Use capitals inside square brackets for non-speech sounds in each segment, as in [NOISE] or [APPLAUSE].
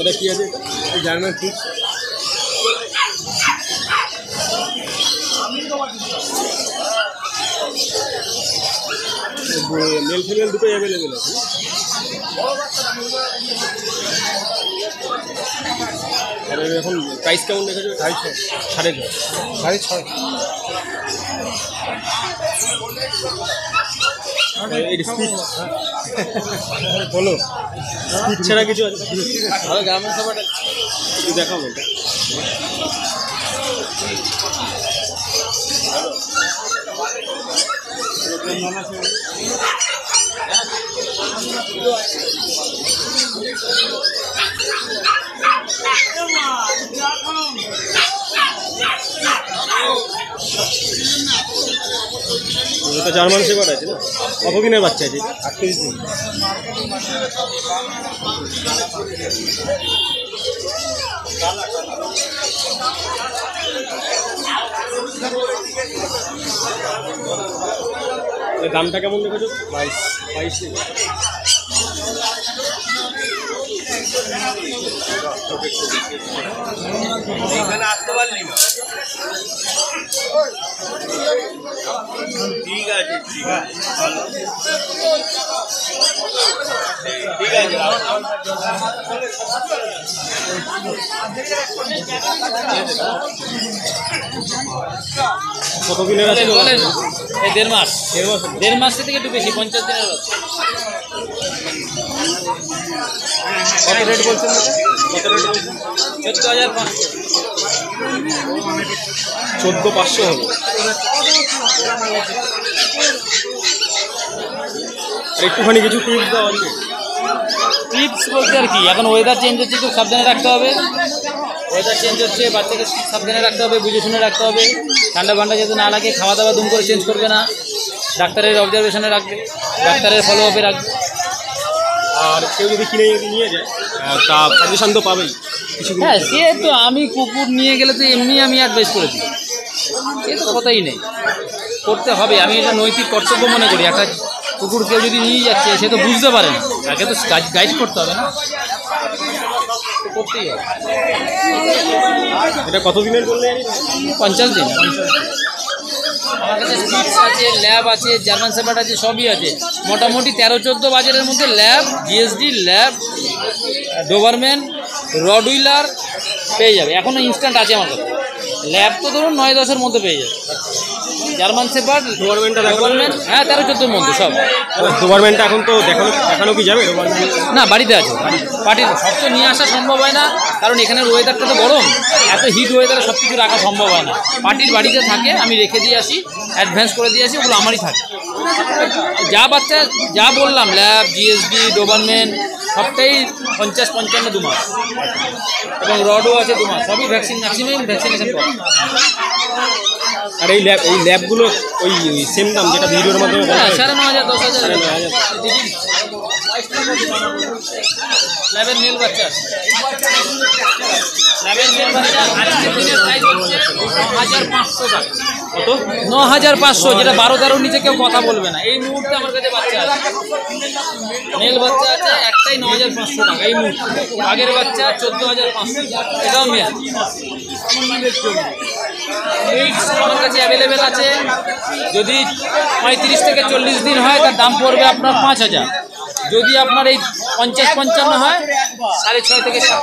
এটা কি আছে? জার্মান ঠিক মেল ফিমেল দুটোই অ্যাভেলেবেল আছে। এখন প্রাইস কেমন রেখেছে? সাড়ে ছয়। সাড়ে ছয়। সাড়ে ছয়। এই স্পিড [LAUGHS] বলো। স্পিড ছাড়া কিছু আছে? ভালো গ্রামের সবাটা একটু দেখাবো এটা এটা জার্মান শেপার আছে না? অপকিনের বাচ্চা আছে। আটত্রিশ দিন দামটা কেমন দেখেছ? বাইশ বাইশ আসতে পারলি ঠিক আছে ঠিক আছে। ঠিক আছে কতদিনের আছে এই দেড় মাস দেড় মাস দেড় মাস থেকে একটু বেশি, পঞ্চাশ দিনের কত রেট বলছেন কত রেট বলছেন? চোদ্দ হাজার পাঁচশো চোদ্দ পাঁচশো আর একটুখানি কিছু টিপস দেওয়া আছে। টিপস বলতে আর কি, এখন ওয়েদার চেঞ্জ হচ্ছে খুব সাবধানে রাখতে হবে। ওয়েদার চেঞ্জ হচ্ছে, বাচ্চাকে সাবধানে রাখতে হবে, বুঝে শুনে রাখতে হবে। ঠান্ডা ফান্ডা যাতে না লাগে, খাওয়া দাওয়া দুম করে চেঞ্জ করবে না। ডাক্তারের অবজারভেশনে রাখবে, ডাক্তারের ফলো আপে রাখবে। আর কেউ যদি কিনে নিয়ে যায় তা সাজেশন তো পাবেই। কিছু। হ্যাঁ সে তো আমি কুকুর নিয়ে গেলে তো এমনি আমি অ্যাডভাইস করে দিই। সে তো কথাই নেই। করতে হবে আমি এটা নৈতিক কর্তব্য মনে করি। একটা কুকুর কেউ যদি নিয়ে যাচ্ছে সে তো বুঝতে পারে না। তাকে তো গাইড করতে হবে না। করতেই হবে। এটা কতদিনের বললে? পঞ্চাশ দিন। আমার কাছে স্পিক্স আছে ল্যাব আছে জার্মান সেপার্ট আছে সবই আছে। মোটামুটি তেরো চোদ্দ বাজারের মধ্যে lab GSD lab doberman rottweiler পেয়ে যাবে। এখনও ইনস্ট্যান্ট আছে আমার কাছে। ল্যাব তো ধরুন নয় দশের মধ্যে পেয়ে যাবে। জার্মান সেপার্ট ডোভারম্যান হ্যাঁ তেরো চোদ্দোর মধ্যে সব। গভর্নমেন্টটা এখন তো দেখানো দেখানো কি যাবে? না, বাড়িতে আছে। পার্টির সব তো নিয়ে আসা সম্ভব হয় না, কারণ এখানের ওয়েদারটা তো গরম। এত হিট ওয়েদারে সব কিছু রাখা সম্ভব হয় না। পার্টির বাড়িতে থাকে, আমি রেখে দিয়ে আসি অ্যাডভান্স করে দিয়ে আসি, ওগুলো আমারই থাকে। যা বাচ্চা, যা বললাম ল্যাব জিএসডি ডোবারমেন্ট সবটাই পঞ্চাশ, পঞ্চান্ন দু মাস। এবং রডও আছে দু মাস, সবই ভ্যাকসিন ম্যাক্সিমাম ভ্যাকসিনেশন করা। আর এই ল্যাব এই ল্যাবগুলো ওই সেম দাম যেটা ভিডিওর মাধ্যমে সাড়ে ন হাজার দশ হাজার। সাড়ে নয় হাজার। ল্যাবের মেল বাচ্চা। আছে ল্যাবের মেল বাচ্চা আজকের দিনের প্রাইস হচ্ছে ন হাজার পাঁচশো টাকা। কত? ন হাজার পাঁচশো, যেটা বারো তেরোর নিচে কেউ কথা বলবে না। এই মুহূর্তে আমার কাছে বাচ্চা আছে। মেল বাচ্চা আছে, একটাই ন হাজার পাঁচশো টাকা, এই মুহূর্তে। আগের বাচ্চা চোদ্দ হাজার পাঁচশো। এটাও আমার কাছে অ্যাভেলেবেল আছে। যদি পঁয়ত্রিশ থেকে চল্লিশ দিন হয়, তার দাম পড়বে আপনার পাঁচ হাজার যদি আপনার এই পঞ্চাশ পঞ্চান্ন হয়, সাড়ে ছয় থেকে সাত।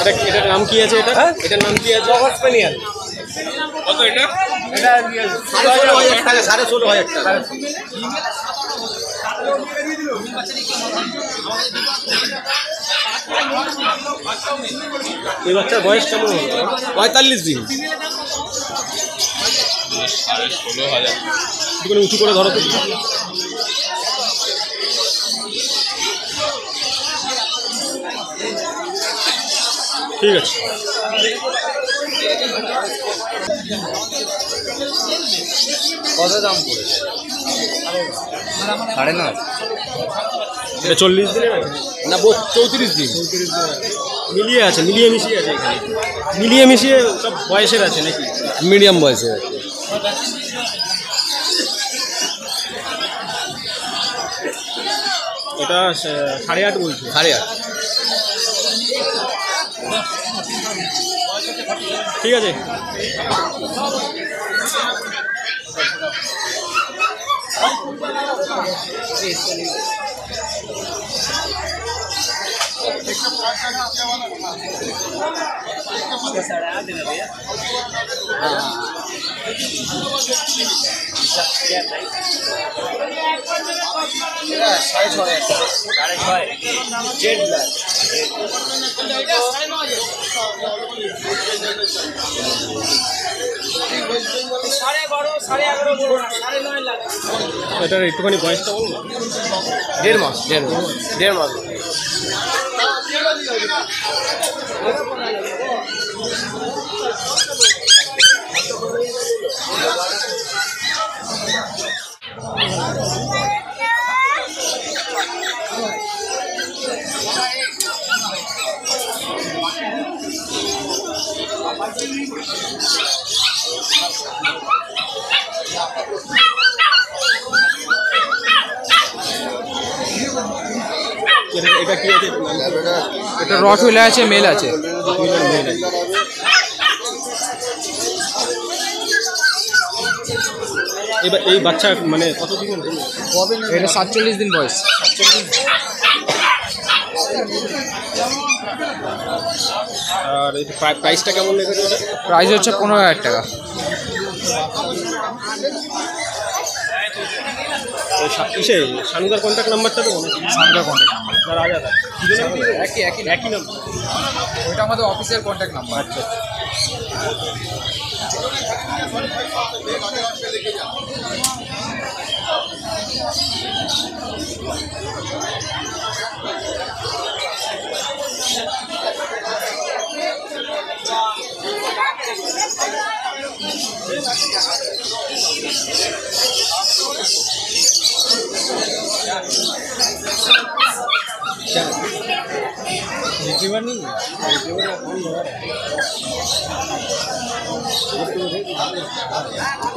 এটা এটার নাম কি আছে এটা? এটার নাম কি আছে? জগৎ স্পেনিয়াল কত এটা? এটা সাড়ে ষোলো হাজার টাকা সাড়ে ষোলো হাজার টাকা। এই বাচ্চার বয়স কেমন পঁয়তাল্লিশ দিন। একটুখানি উঁচু করে ধরো তো। ঠিক আছে। কত দাম পড়েছে সাড়ে নয়। এটা চল্লিশ দিনের আছে? না চৌত্রিশ দিন। আছে। মিলিয়ে আছে মিলিয়ে মিশিয়ে আছে এখানে। মিলিয়ে মিশিয়ে সব বয়সের আছে নাকি? মিডিয়াম বয়সে এটা সাড়ে আট বলছে। সাড়ে আট। ঠিক আছে। সাড়ে ছয়। সাড়ে ছয়। জেড এটার একটুখানি বয়সটা বলুন না। দেড় মাস দেড় মাস দেড় মাস এটা কি আছে। এটা রট হুইলার আছে মেল আছে এবার এই বাচ্চা মানে কত হলো? এটা সাতচল্লিশ দিন বয়স আর এই প্রাইসটা কেমন লেগেছে প্রাইস হচ্ছে পনেরো হাজার টাকা ওই সা- ইসে সানুদার কন্ট্যাক্ট নাম্বারটা দেবো নাকি সামনে কন্ট্যাক্ট নাম্বার না রাজা দা দুজনে মিলিয়ে দেবো? একই একই একই নাম্বার ওইটা আমাদের অফিসের কন্ট্যাক্ট নাম্বার আচ্ছা। 我有。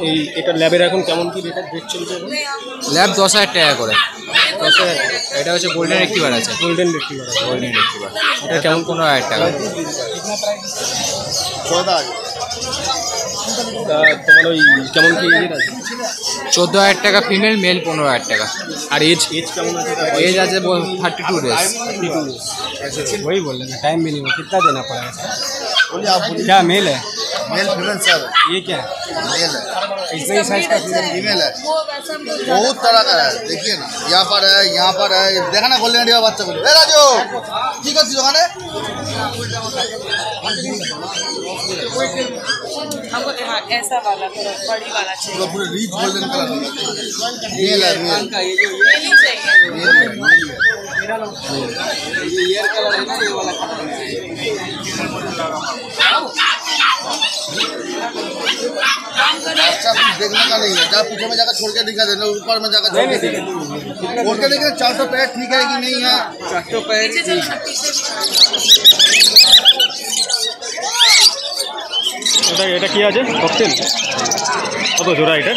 এই এটা ল্যাবের এখন কেমন কি রেট রেট চলছে এখন ল্যাব দশ হাজার টাকা করে দশ হাজার এটা হচ্ছে গোল্ডেন রেক্টিভার আছে গোল্ডেন রেট গোল্ডেন রেক্টিভার এটা কেমন পনেরো হাজার টাকা তা তোমার ওই কেমন কি রেট আছে চোদ্দো হাজার টাকা ফিমেল মেল পনেরো হাজার টাকা আর এজ এজ কেমন আছে তার এজ আছে থার্টি টু ডেজ वही बोल रहे हैं टाइम भी नहीं हुआ कितना देना पड़ेगा बोलिए आप बोलिए क्या मेल है मेल फीमेल सब ये क्या है मेल है ऐसे ही साइज का फीमेल फीमेल है बहुत तरह का है देखिए ना यहाँ पर है यहाँ पर है देखा ना गोल्डन रिया बच्चा को ए राजू ঠিক আছে ওখানে हमको हाँ ऐसा वाला थोड़ा बड़ी वाला चाहिए पूरा पूरा रिच गोल्डन कलर मेल है मेल मेल ही चाहिए मेल है मेल है अच्छा कुछ देखने का नहीं है जहाँ पीछे में जाकर छोड़ के दिखा देना ऊपर में जाकर छोड़ के दिखा छोड़ के देखिए चार सौ पैर ठीक है कि नहीं है पीछे चलो ना, पीछे এটা এটা কি আছে ককটেল কত জোড়া এটা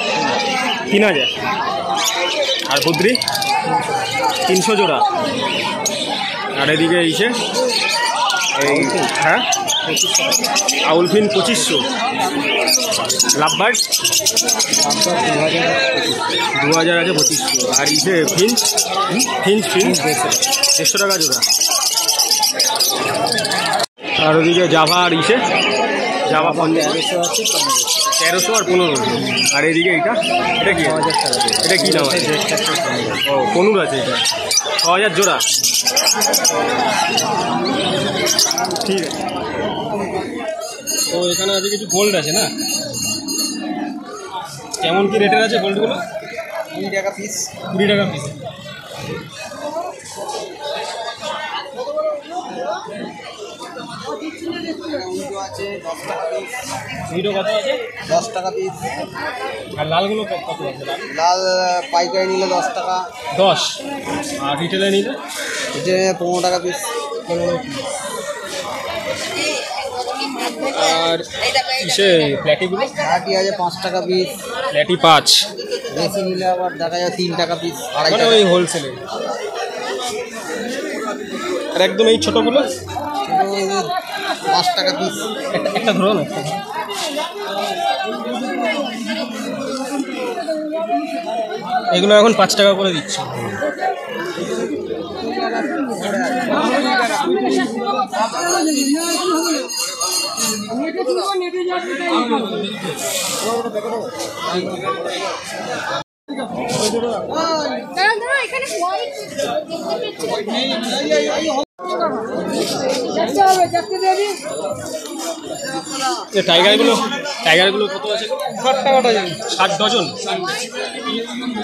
তিন হাজার আর বদ্রি তিনশো জোড়া। আর এদিকে ইসে এই হ্যাঁ? আউলফিন পঁচিশশো। লাভবার্ড? দু হাজার আছে পঁচিশশো। আর ইসে ফিঞ্চ? Finch Finch? দেড়শো টাকা জোড়া। আর ওদিকে জাভা আর ইসে? জাভা তেরোশো আছে তেরোশো আর পনেরো আর এদিকে এটা এটা কি? এটা কি নাম আছে? ও পনুর আছে এটা। ছ হাজার জোড়া। ঠিক আছে। তো এখানে আছে কিছু গোল্ড আছে না? কেমন কি রেটের আছে গোল্ডগুলো কুড়ি টাকা পিস কুড়ি টাকা পিস দুটো কত আছে? দশ টাকা পিস আর লালগুলো কত কত আছে? লাল পাইকারি নিলে দশ টাকা। দশ। আর রিটেলে নিলে? এটা পনেরো টাকা পিস পনেরো আর কিসে প্ল্যাটিগুলো? আটি আছে পাঁচ টাকা পিস প্ল্যাটি পাঁচ। বেশি নিলে আবার দেখা যায় তিন টাকা পিস আড়াই মানে টাকা। ওই হোলসেলে আর একদম এই ছোটোগুলো পাঁচ টাকা পিস একটা ধরো না এগুলো এখন পাঁচ টাকা করে দিচ্ছে। টাইগারগুলো টাইগারগুলো কত আছে? ষাট টাকা ডজন ষাট ডজন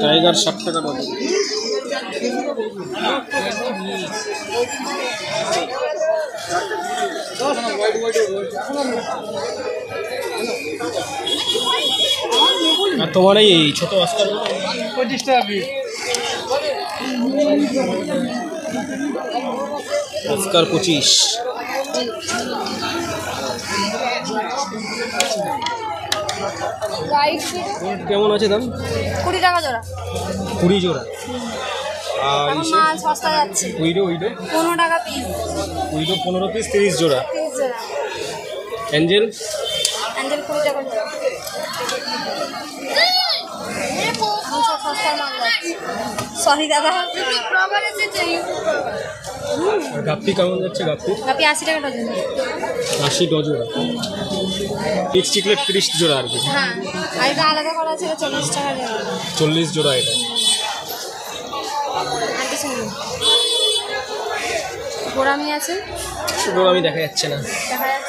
টাইগার ষাট টাকা ডজন তোমার এই ছোট অস্কার পঁচিশ টাকা পিস অস্কার পঁচিশ। কেমন আছে দাম? কুড়ি টাকা জোড়া। কুড়ি জোড়া। আর সস্তা যাচ্ছে। Widow widow? পনেরো টাকা পিস। উইডো পনেরো পিস তিরিশ জোড়া। তিরিশ জোড়া। অ্যাঞ্জেল অ্যান্ডেল কুড়ি টাকা জোড়া এখন সব সস্তার মাল যাচ্ছে সরি দাদা। আর গাপ্পি কেমন যাচ্ছে গাপ্পি? আপনি আশি টাকা ডজন। আশি ডজন। মিক্স চিকলেট তিরিশ জোড়া আর কি। হ্যাঁ আর এটা আলাদা করা আছে চল্লিশ টাকা জোড়া। চল্লিশ জোড়া এটা। গোড়ামি আছে? জোড়া আমি দেখা যাচ্ছে না। দেখা যাচ্ছে না।